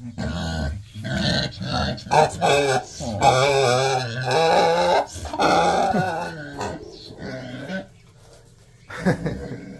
Ha ha ha.